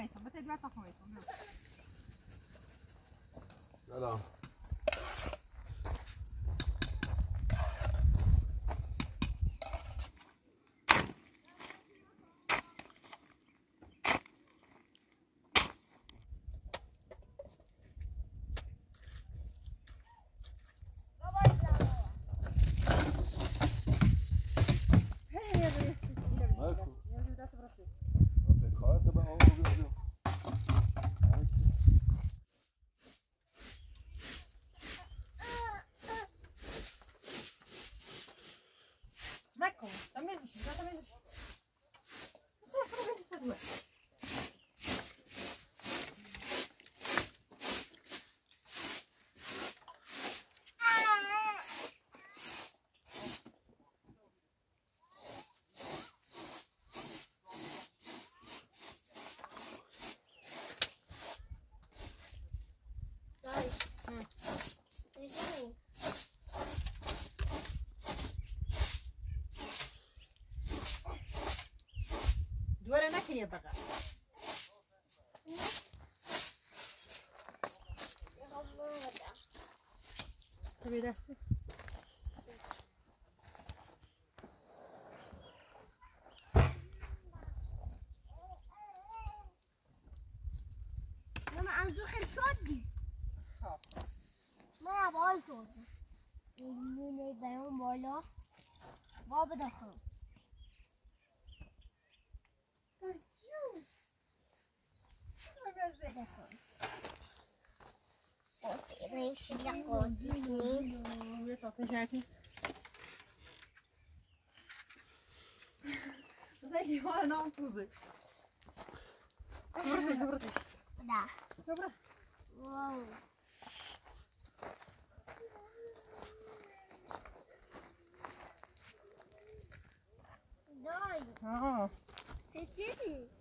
kołyszą, bo te dwa pokoły są. No. Ano? دوره نکنی بقى تبي دستی. ماما منظور خیلی شدی خب. من بالا. Você vai encher de acordo. Vamos ver qual que já aqui. Você que olha, não, Cruze. dá Добра. Вау. Дай. Dói. Ты Retire.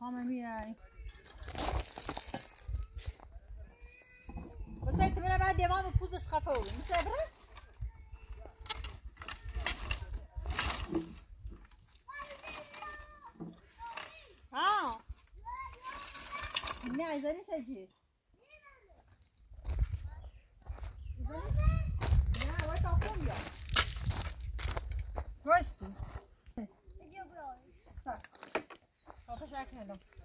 خامه میای. بس انت من بعد يمام بوزش خفوي مسافره اه نه عايزاني تجي لا وقت اقوم يا كويس صح রাখে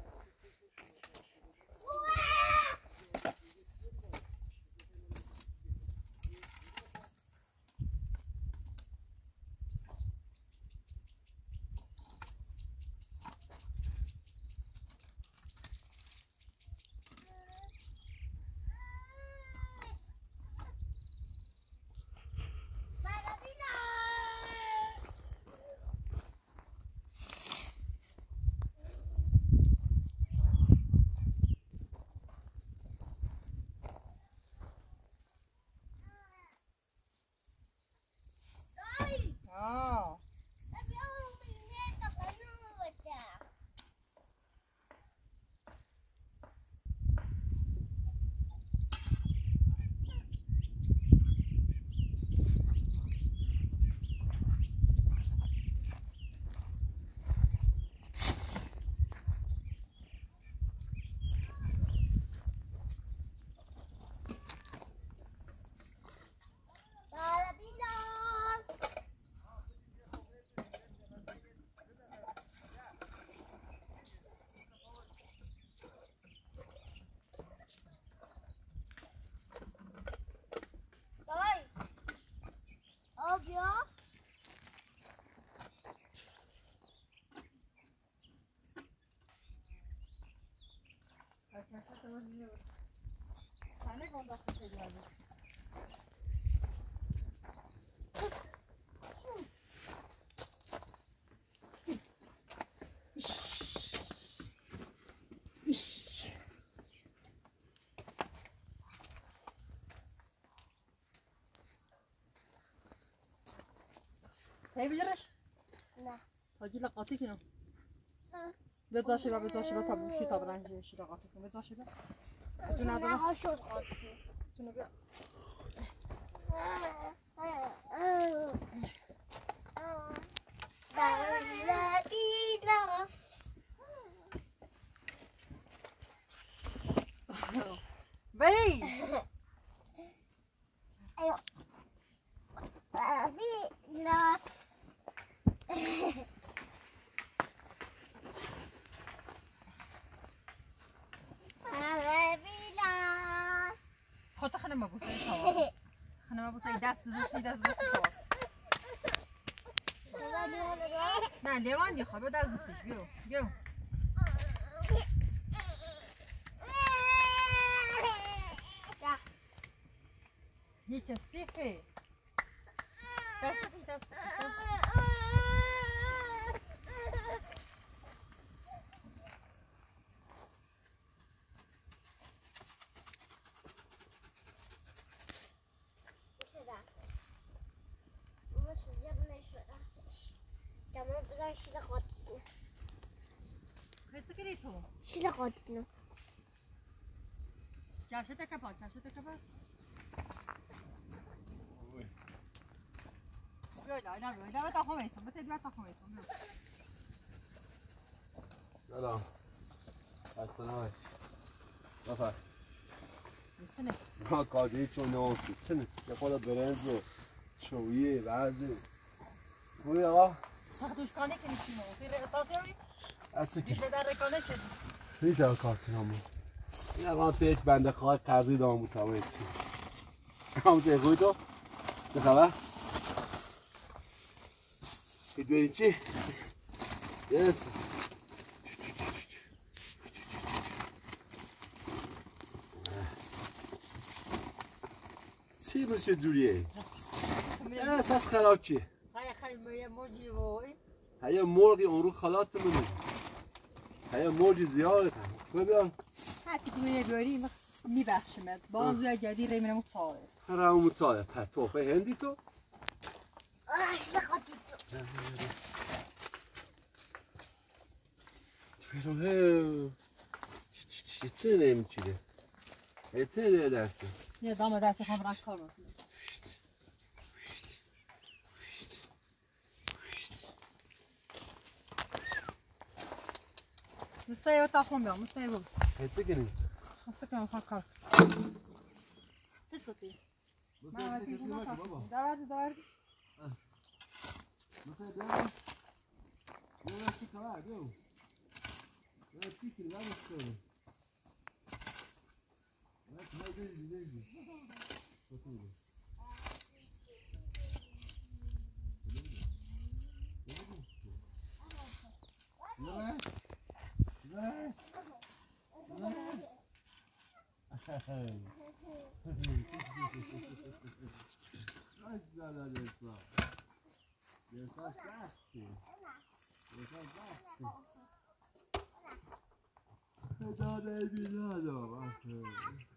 Ne kadar biliriz. Ne? Hacı la katı ki ne? بذار شبه بذار شبه تا بوشی تا برنج شی لقاطی کنم بذار شبه تو ندارم. نه خانم بوسای خواست خانم بوسای دست بزرسی دست بزرسی خواست نه لیوان دی خواه دست بزرسیش بیو بیو هیچ سیفه خاطر جرشه تکبا جرشه تکبا بیای نه نه بیای نه تا خواهم ایسان بته دیگر تا خواهم ایسان سلام. خسته نباش بفر بیسنه ما کادی چون نامسی چنه؟ یه خود برنز و شویه بعضی خوبی آقا؟ ساختوش کانه که نیستیم سیر اساسی هایی اچه که؟ بیشتر در رکانه چه میده کار کنم این الان پیش بنده خواه قرضی دام بود تمام چی؟ هم سه خوبی تو. چه خبر؟ می‌دونی چی؟ یس. چی بشه جوریه؟ احساس خراب چیه خیلی خیلی و این. هیه مرغی اون رو خالات منو هیه موجی زیاده خوبی بیان حتی که میه بیاری میبخشمت بازو گدی ری میرم هرمو متسایه په توفه هندی تو شیل خاطر توفه چی چی نمیچیده ده دسته یه دام دست خواهم رنگ کار بکنم مسایه تا خون بیام مسایه بود ای چه کنی مسایه کنم خواه کار چه سوتی؟ من وقتی بودم کار کنم دارد دارد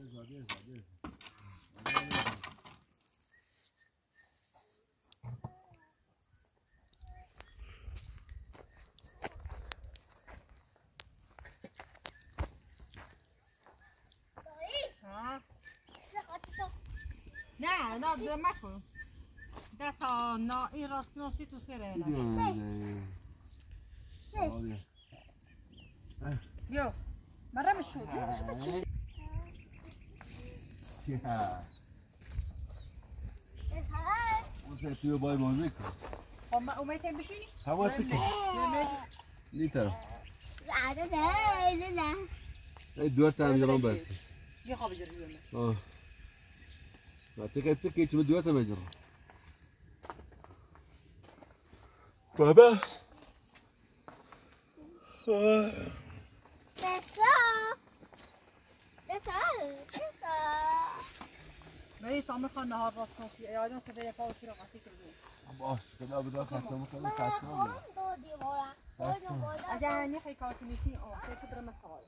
ها شیل خاطر نه نه دو مکن دست ها نه این راست کناسی تو سره بیا برم شد فيها. وصلت يو باي موزيك وما وما تمشيني هوا سكت ليه ترى عدد لا لا إيه، الدوار تاع مجرم بس يا خاب جري آه بعطيك تسكي تشم الدوار تاع مجرم. بابا. آه. بری تا می‌خوان نهار راست کنسی ایادان سفر پاوشی رو قطعی کرده باش كده بدأ خسته من خسته دیوارا اگر نخی کار کنیسی آه خیلی برم مثال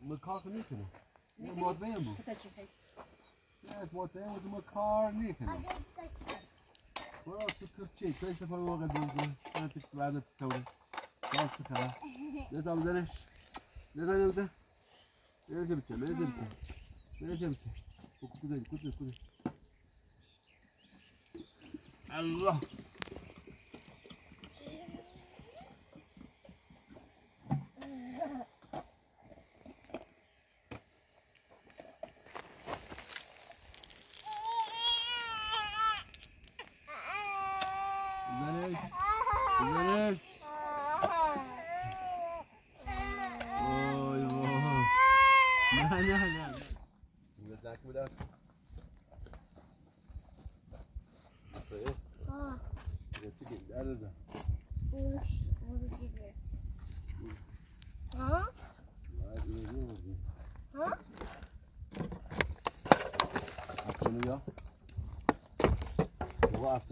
ما کار می‌کنه یه ماد بیم بود نه ماد بیم بود ما کار می‌کنه برو تو کرچی تو ایست پای واقع دوزه نه تک بعد تطوری باز سخرا نه تام زنش. نه زنه بده نه جبته نه جبته نه Aduh!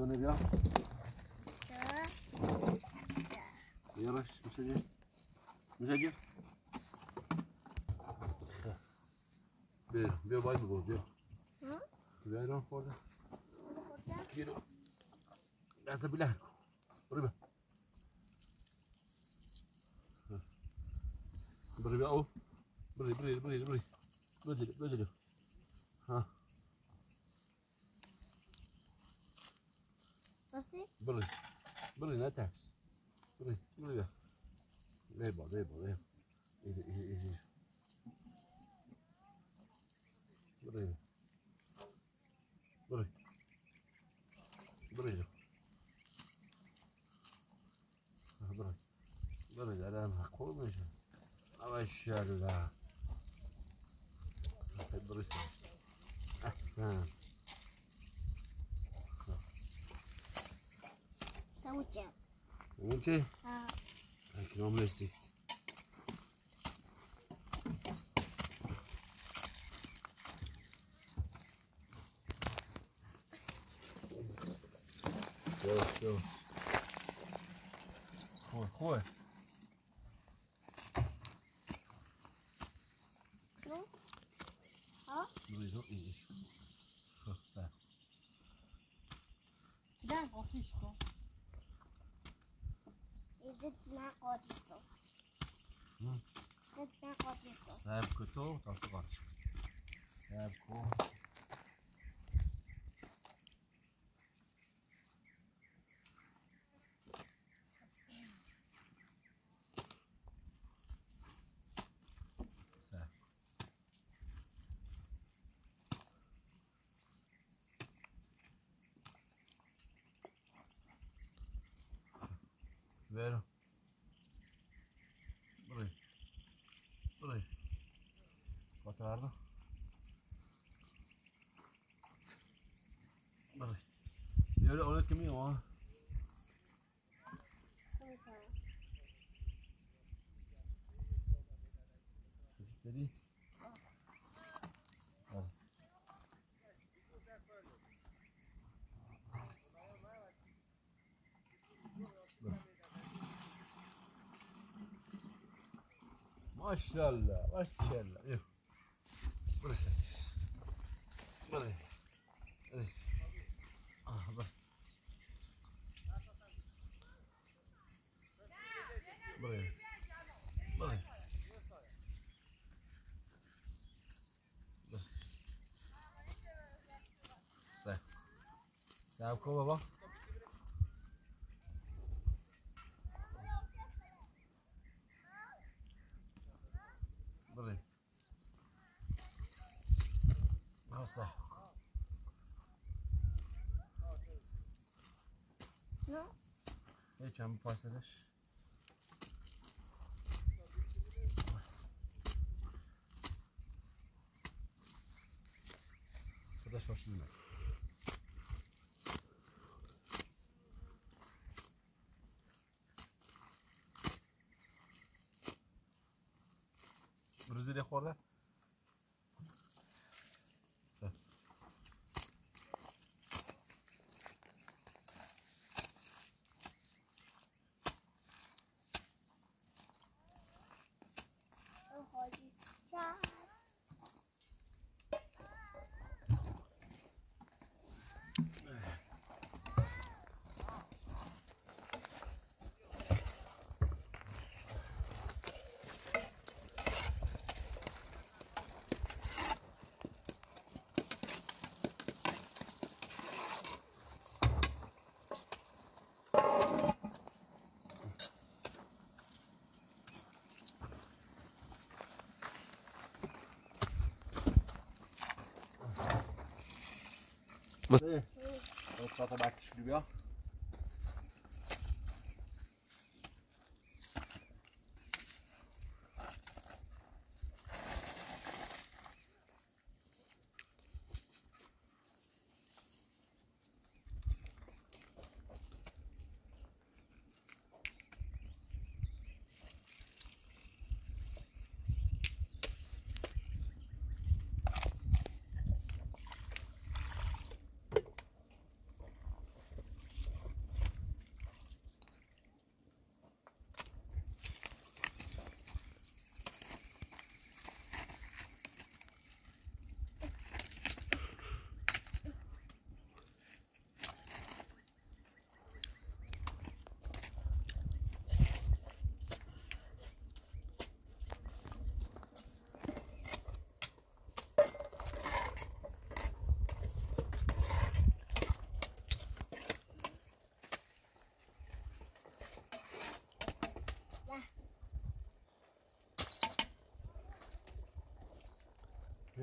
Şöyle bir al. Yavaş Musacı. Musacı. Bir, bir bay mı bu? Bir. Hı? Bir ayran orada. não Bir. Biraz da bilen. Ver bak, ver bak, ver. İyi, iyi, iyi. Buraya. Buraya. Buraya. Ha, Buraya. Buraya lan koymuş. Maşallah. Hadi burası. Ahsan. Tavucak. Mümkün. Ha. Belki omlesi. Yavaş yavaş. Koy koy. Ne? Ha? Burayı çok iyi. Çok güzel. Daj, Ofiszko. Idę na odsto. Hmm. Idę na odsto. Sahipku to, to su var. Hör du auch nicht gemein, oder? Steady? ما شاء الله ما شاء الله يلا برسل برسل آه برسل Buraya. Buraya. Sağ. Sağ kova. Buraya. Bak sağ. Ne? Ne çabuk pastalaş. Değil mi? Brezilya خورده؟ Mas... É. Outro solta abaixo, deixa eu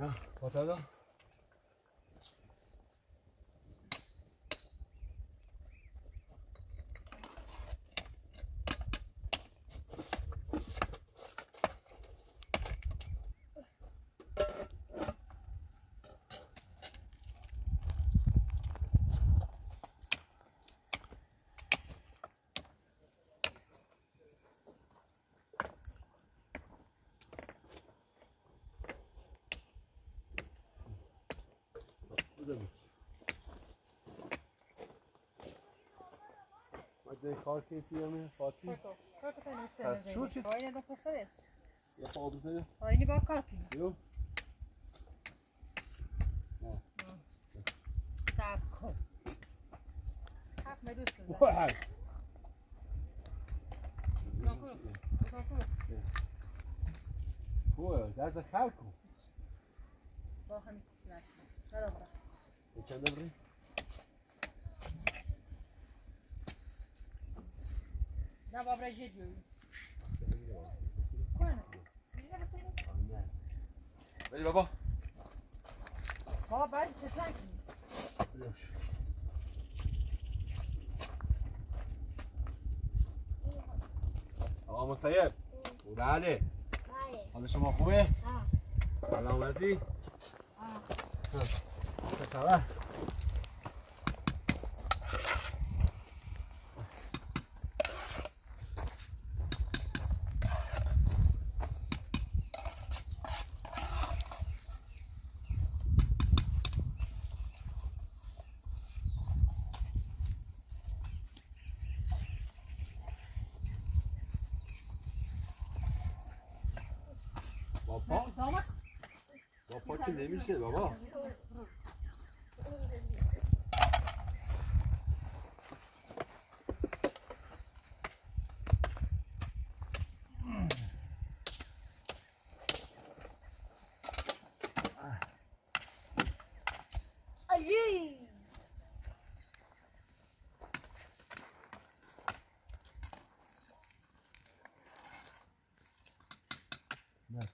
啊，我等等。Farkét élmény, Fatih. Farkó. Farkó természetesen. Tehát Sucsit. Hajnod a kosztalét? Ja, Olha obznája. Hajni be a karpin. Jó. جدو. قا انا. يلا بابا. بابا بس عشان كده. يلا. هوه. هوه ما يصير. وداله. خوبه؟ ها. سلامتي. ها. سلام. 같은 내미시에 넣어봐.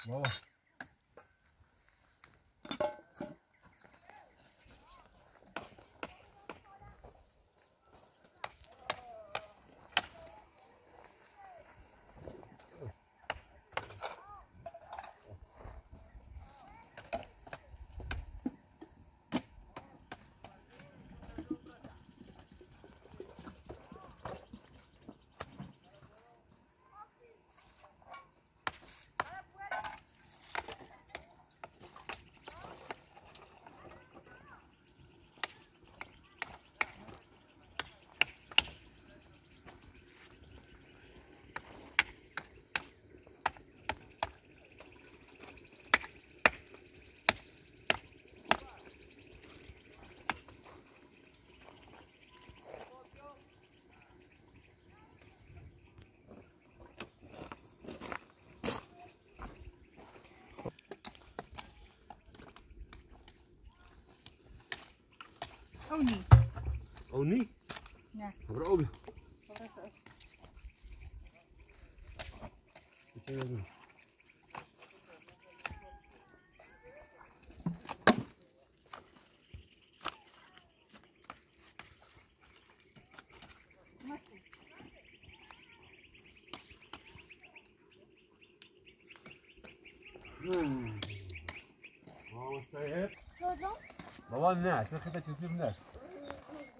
Vamos. 네, نی؟ نه. برو بیا Babra se. چه می‌دونی؟ Hmm. آقا مسیب شدم؟ بابا نه تو خیلی چیزی نه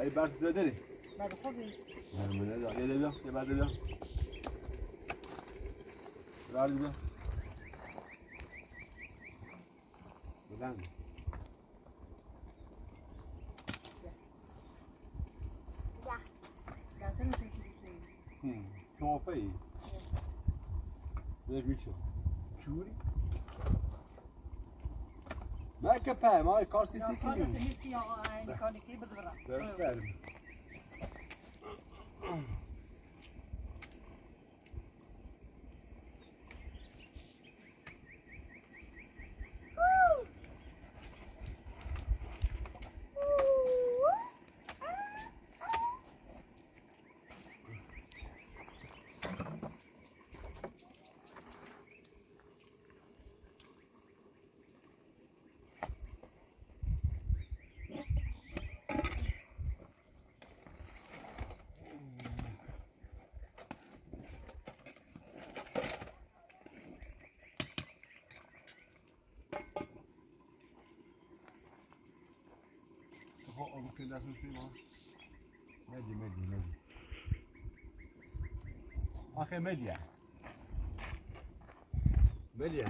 ای برس زده داری بعد خوبی. نرمونه دا یه بیا یه بعد بیا. برد بیا. بدن Gelsene peki bir şey. توفه ما پای ما هي كارسي تيكي كانت هيكي يا عين كانت لازم شوي ما مدي مدي مدي اخي مديا مديا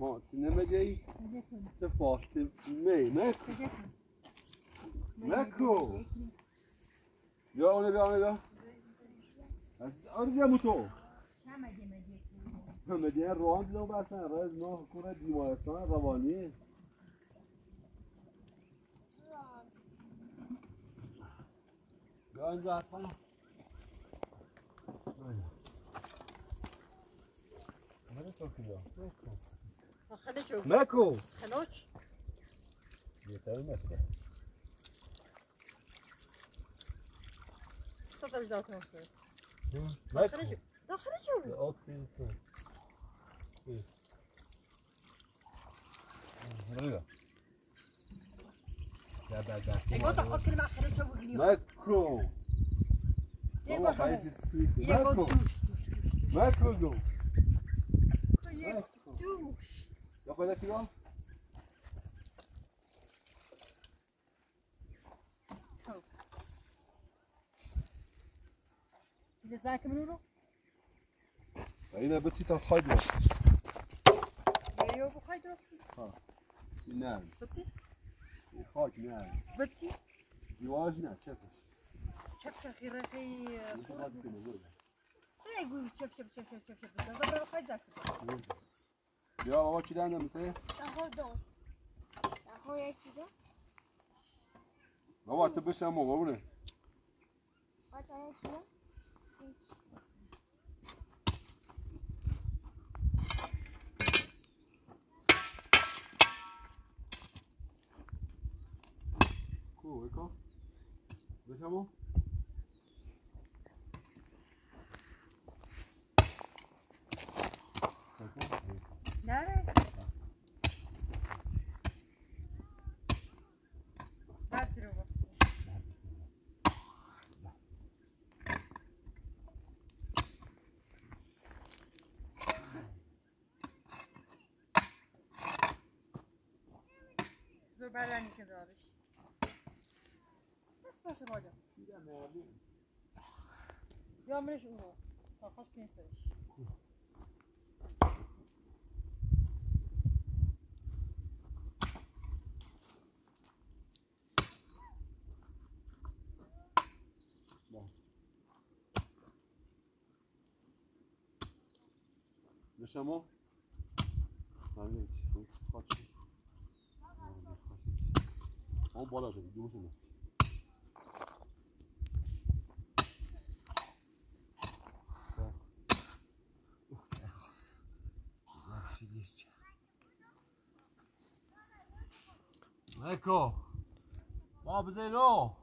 ما تنمدي تفاحت مي ماكو ماكو يا انا بيا انا بيا ارجع موتو مديان روان لو بس راز ما كره بیمارستان روانی بیا اینجا حتما. بله ترکیه خلي شو ماكو خلوش يتعمل ماكو صدر جداك نصير ماكو لا شو اوكي رجع Macron. Macron. Macron. Macron. Macron. Dit zijn we nu nog? هنا بتسيت الخضرة. أيوه بخضرة. آه. نعم. بتسيت؟ خاك نعم بتسي ديواج نعم شفش شف شف خير اخي كده يقول شف شف شف شف شف شف زبر زاك يا بابا چی دندم مثل تاخذ دور تاخذ دو بابا تو بشم بابا Kołyko. Wesoło? Dalej? Patrowo. Zobacz, nie kiedyś. Proszę Modzio. Idziemy, ja wiem. Ja myślę, że to chodź tu. On va là, j'ai vu. Ecco. Bob Zero.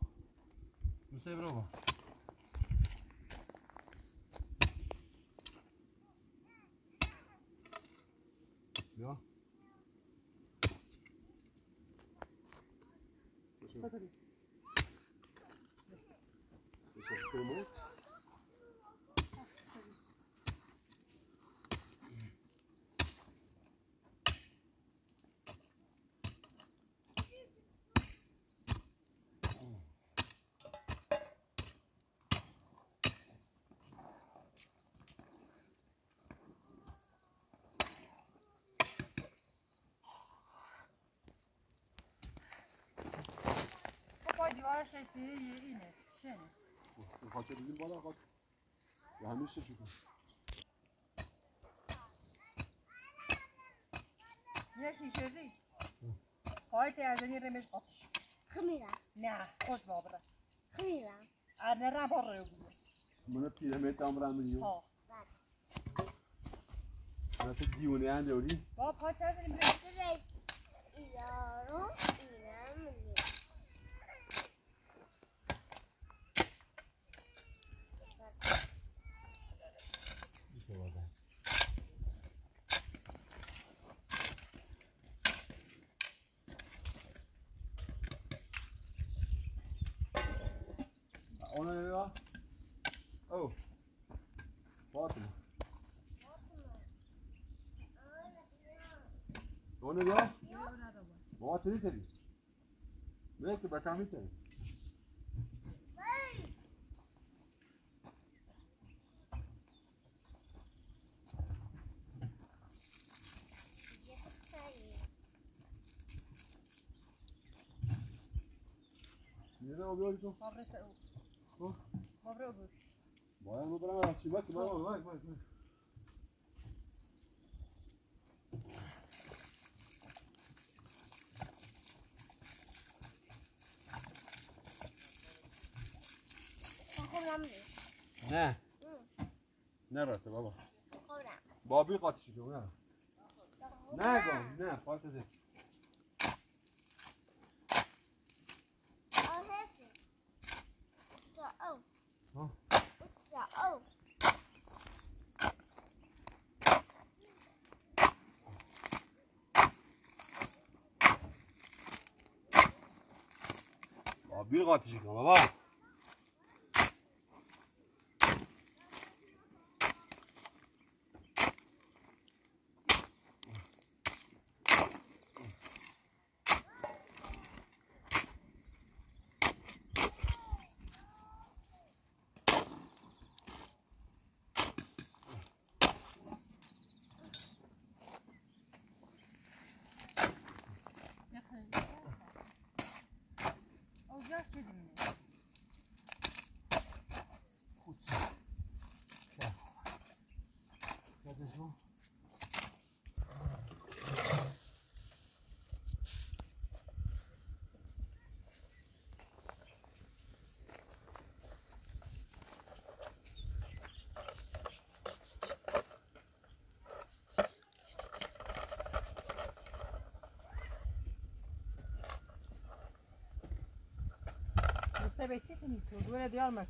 Non stai prova. Andiamo. Aspetta lì. پای دیوار شیطی اینه شنه خاطر. دیدیم بالا خاطر به همیشه چی کن نه شیشردی پایت از این رمش قاطش خمیرم نه خوش بابره خمیرم ارنه را بار رو بگو من پیرمرد هم برم میو ها تو دیونه انده اولی با پایت از این رمش Direkt Ona ne var? بابا تو می‌تونی نه که بچه هم می‌تونی نیره او بیاری تو بابره سه او خب. بابره 사람이. 네. 응. 내려왔어 봐봐. 거라. 마비 같이 좋아. 내가 네 빨대지. 어 했어. 자 어. 어. 자 어. 마비 같이 좋아 봐봐. Josh didn't. Sabah çekin. Böyle diyor mu?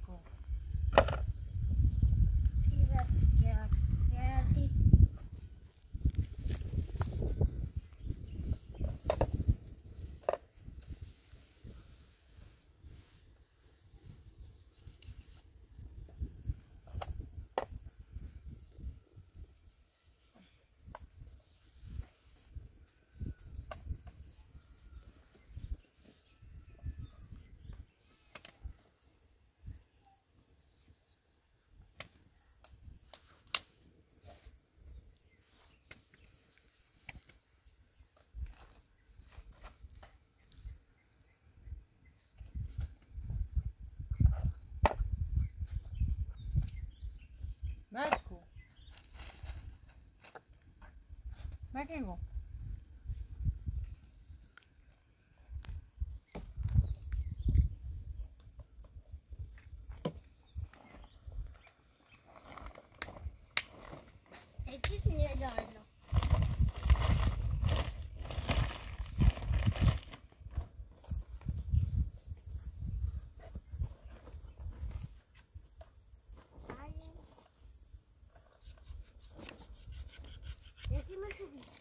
बैठेंगे Thank you.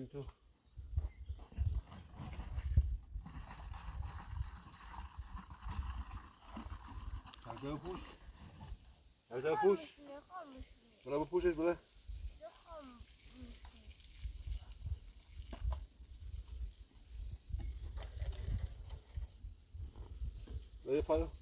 কিন্তু Erdoğan puş. Erdoğan puş. Buna bu puş et buna. Ne yapalım?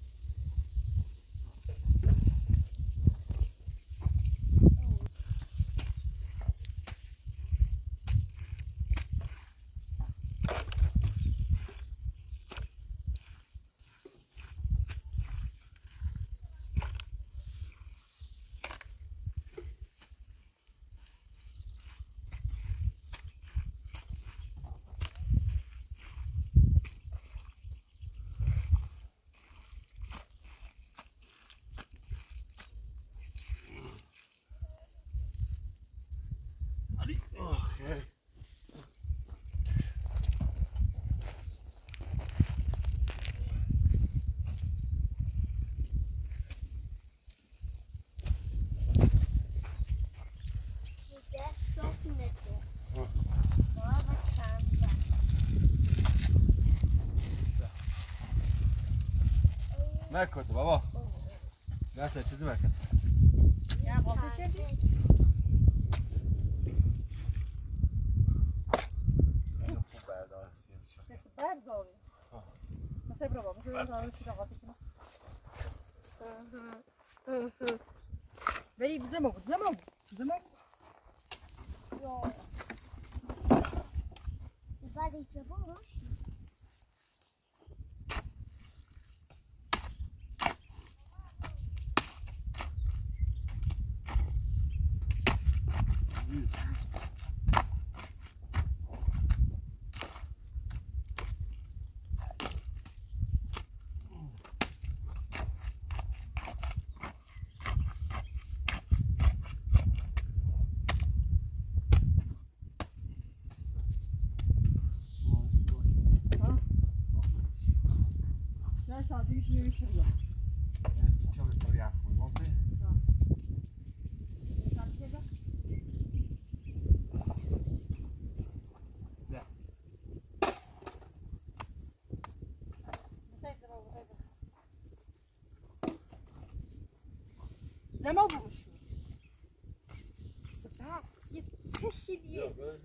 Wel, ze hebben wel eens gehad. ولی زمان بود زمان بود زمان بود نه زمان بروش سبع يتسشي ديال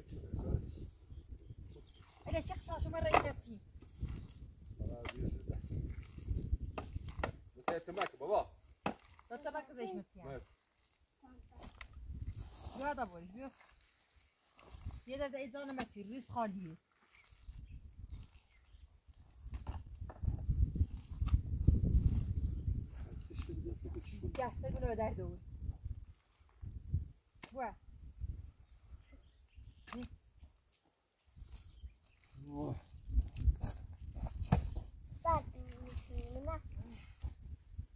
انا شخص شو مره ينسي بابا. لا تبقى زي شمت يعني ماشي. بیا. دا بورش بیا یه داده ایزان مسیر ریز خالیه گسته گونه به در دور بوا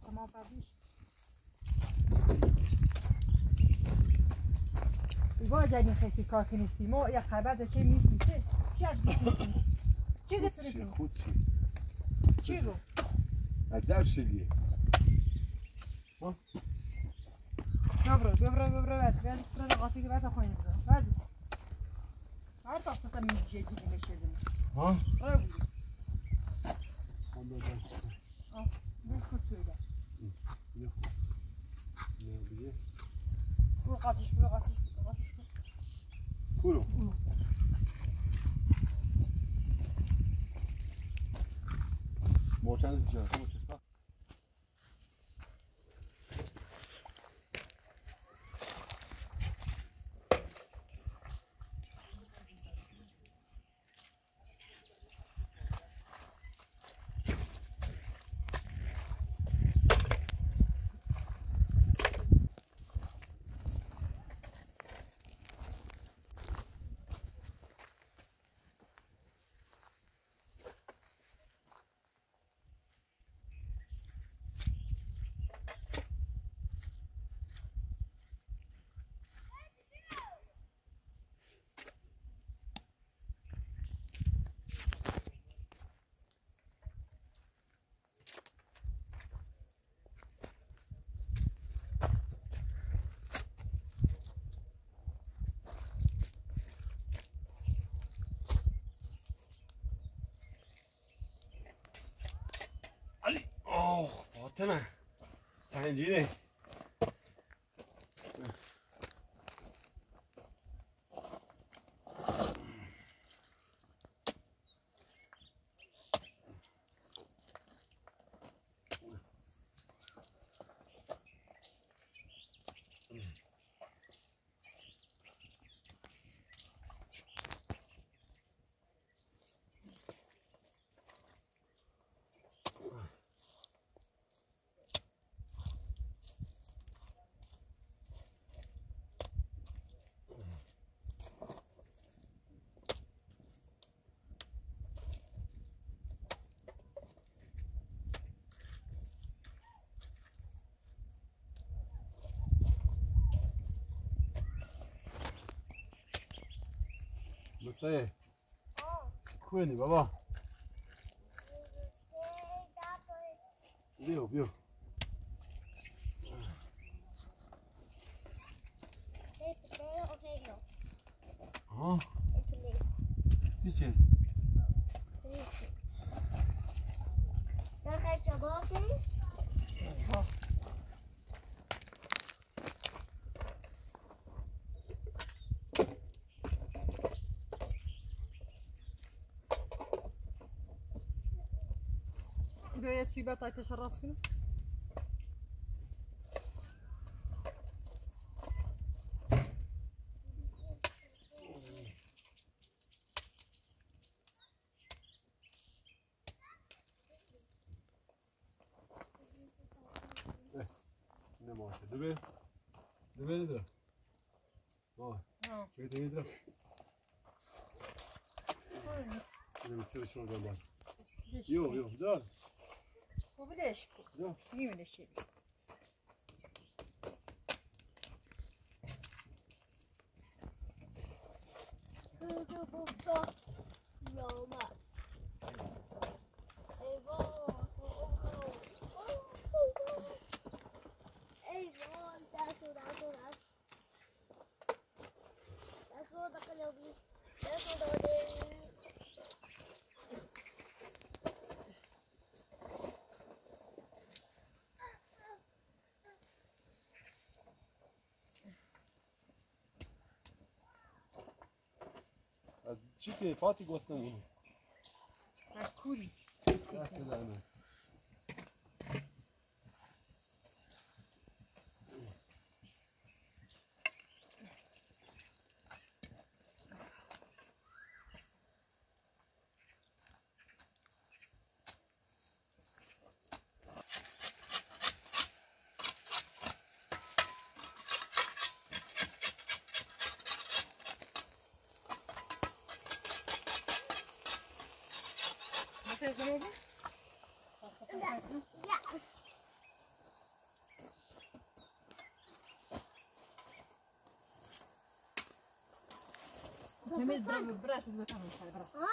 تمام فرمیش ایگاه جدید خیسی کار کنیستی ما یا خبر چه میسی چه؟ چه از گیتی چه گیتی کنی خود چی؟ Bak. Göbre, göbre, göbre ver. Verdik burada katı gibi de koyun burada. Verdik. Her tasla da müziğe gibi meşedim. Ha? Bırak bunu. Al, bir kutuyu da. Yok. Ne yapıyor? Kur katış, kur katış, kur katış. Kuru. Kuru. Moçanız içiyor, moçanız. 行了三十几嘞对，困你吧吧。بداية سيبات تايتش الراس فينا نه ماشه دوبه دوبه نزر آه اه چه تیمی در نه چرا شما دنبال یو Mineşku. Yok. İyi mineşeyi. Hızlı bulsa yolmaz. Eyvah. Eyvah. That's what that's what that's. That's what از چی که پاتی گوستم اونو هاكولي دست دارم بس برا برا شو بدك تعمل برا ها؟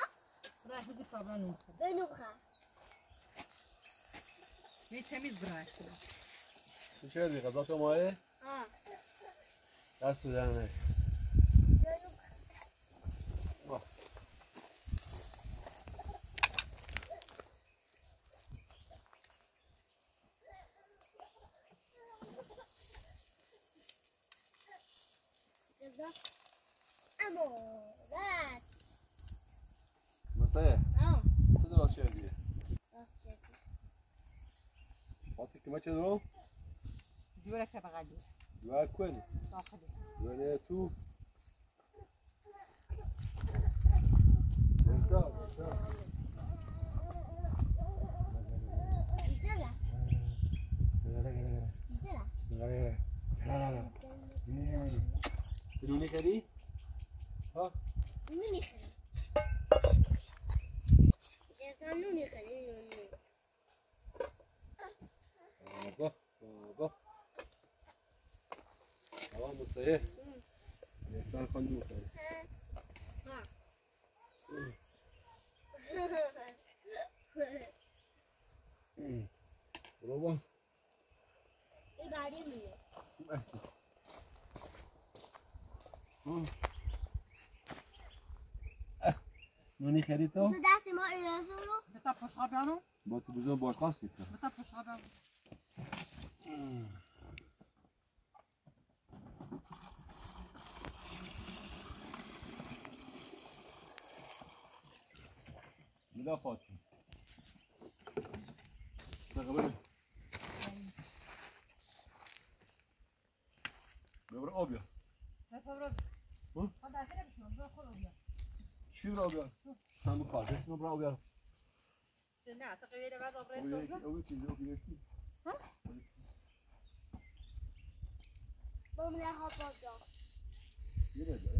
برا شو بدك تعمل Ben ook gaan. هي تميز برا چه کردی غذا تو ماه Ah. دست تو دعا كوني وأنا توب اه دستان خان دور کن برو با این بری میگه بسی نونی خرید تو؟ دست ما ایرزو رو بتا پشت قدرم با تو بزرگ باش خواستید بتا پشت Куда хочу? Договорились? Добро, обе. چی را بیار؟ همه چی نم را بیار نه، تا قویده بعد آبره سوزن اوی چیزی اوی گرسی بمونه ها؟ بادا یه بدا،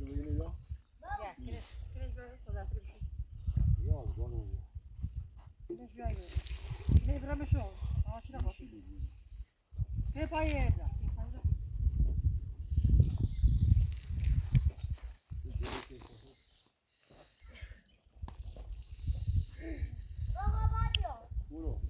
begini ya. Ya, kira kira gua sudah terus. Ya, gua lu. Ini juga ya. Ini berapa sih? Ah, sudah kok. Ne payı evde. Baba, baba. Bulu.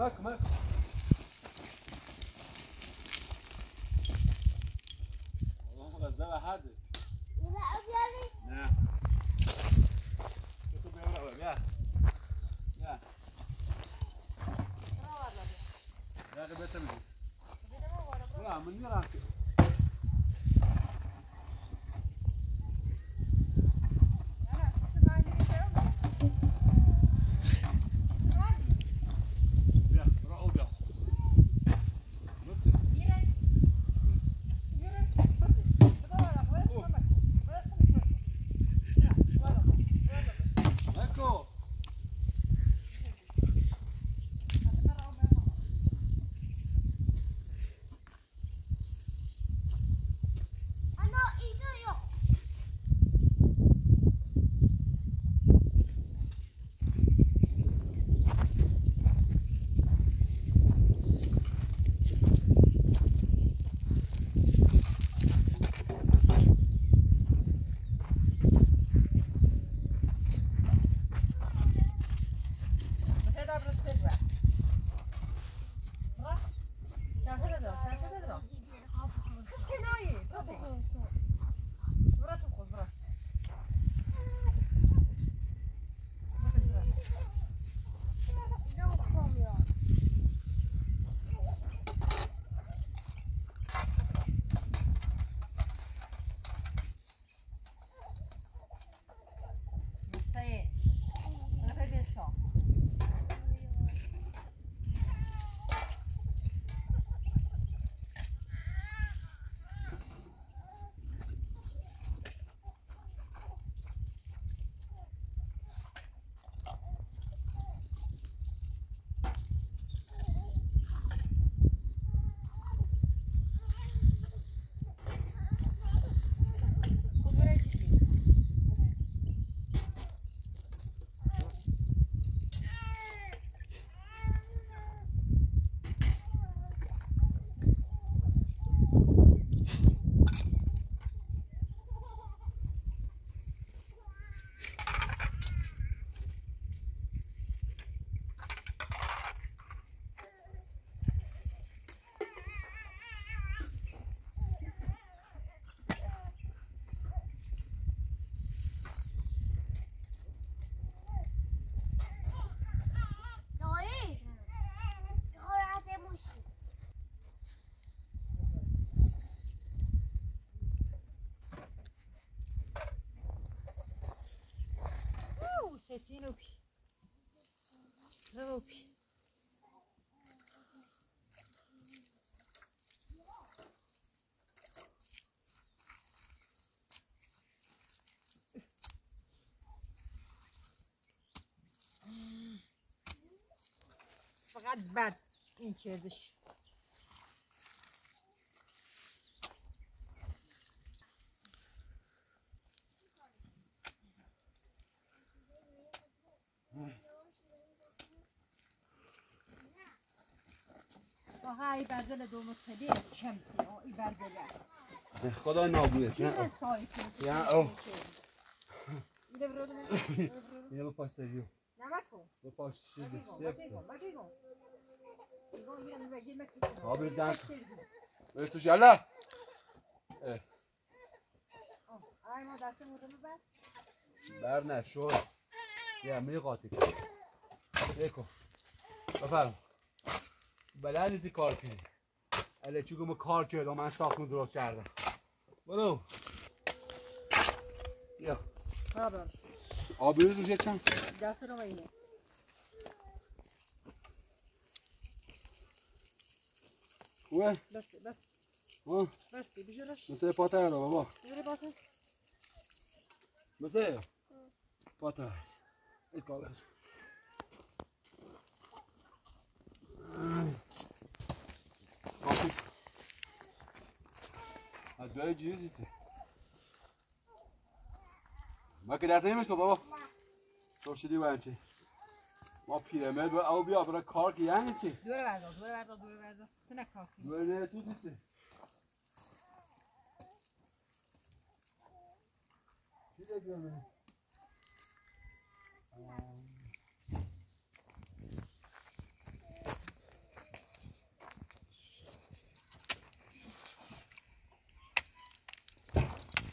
come on, come on. Çetin öp. فقط بد. این کردش. بردل خدا نابودت نه. یا او ایده اینو به پاس دیو نمکو شده تو آی ما ببر بر. نشو. یه می قاطی کن. بکن بفرم. بلد نیستی کار کنی. چی ما کار کردم من ساختمون درست کردم. برو. یا بابا آبی روش یه چند؟ دست رو اینه خوبه؟ بس بس. ها؟ بس بجورش مثل پاتر رو بابا. بجوره باشه مثل پاتر. ایت بالا Hafif. Ha döveceğiz işte. Bak ederseniz şey mi baba? Sosyal güvence. Ma pireme böyle al bir abra kalk yani çi. Dur ver dur ver dur dur ver dur. Sana kalk. Böyle tut işte. Bir de görmedim.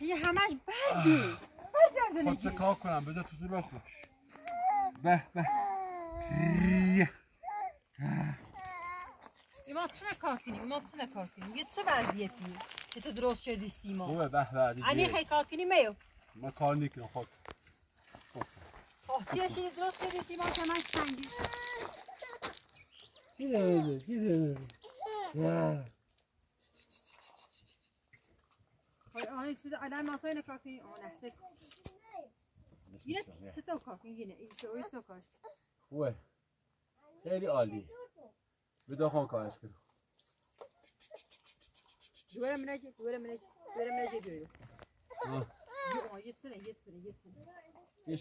یه همش بردی از خود کار کنم بذار تو تو بخوش به به. ایما چه نکار کنیم ایما چه نکار کنیم یه چه وضعیتی که تو درست شدی سیما؟ خوبه به به دیگه. انی خیلی کار کنیم میو. ما کار نکنم خود. خب بیا شدی درست شدی سیما که من سنگی چی داره چی داره نه. خب آنی چیز آدم ما تو نکار کنیم آه نه سه یه سه تا کار کنیم یه نه این تو ایستو کار خوبه خیلی عالی بدا خون کارش کنم دوره منجی دوره منجی دوره منجی دوره آه. یه سنه یه سنه یه سنه یه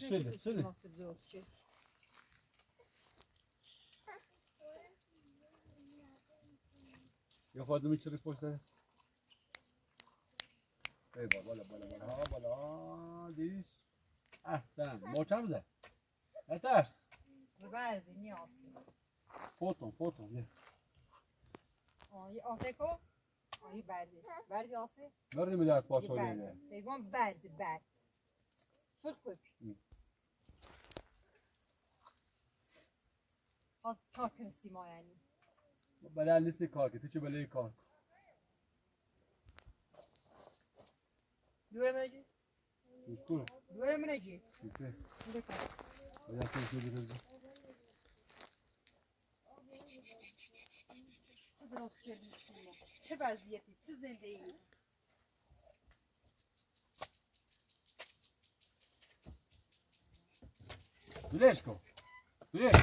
شده پشت سر ای بابا بالا بالا بالا بالا دیش. احسن. محکم زد نترس ببرده نیاسی فوتون فوتون یه. آه یه آسه کو آه یه برده برده آسه نردی میده از پاشو پیگان برده برد کوی ام. از کار کنستی ما یعنی بلد نیستی کار که تو چه بلایی کار کن؟ Çe vaziyeti sizin değil. Güleşko. Güleş.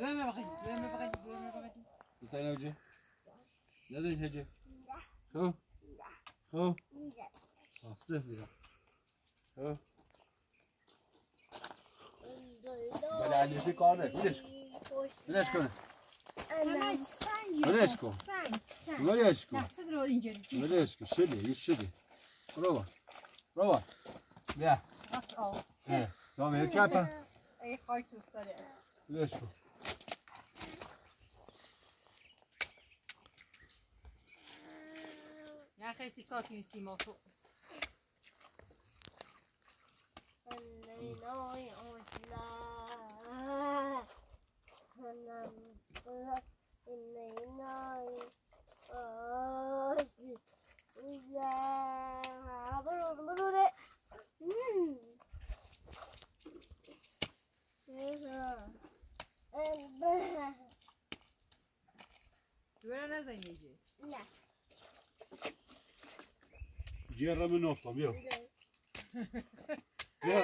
Dönme bakayım. Dönme bakayım. Dönme bakayım. حسین اوجه نداری هجه خب خب آسته دیگه خب بلد نیستی کار نه دلش کن دلش کن دلش کن دلش کن دلش کن شده یه شده برو با برو با بیا بس آه اه سامی یک چپا ای خاک تو سره دلش کن Nachher ist die Karte nicht immer so. Tú eras la señora. No. بیا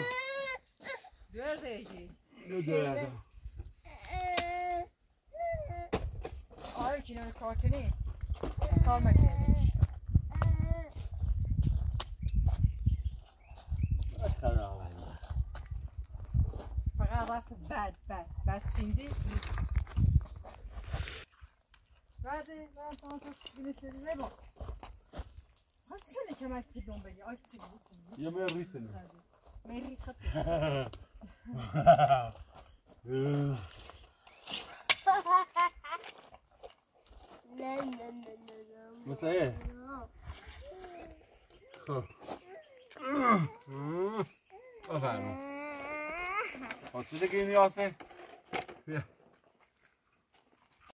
دور دیگه بیا دویدم آره که نمی کار کنی کار مکنی فقط رفت بد بد بد سیندی بعده بعد تا تو بینه شدی نبا هات سنه که بگی آی سنه سنه یه من ریتنه میری خط نه نه نه نه نه مثل ايه نه خب آفرین خب چی دیگه این یاسه بیا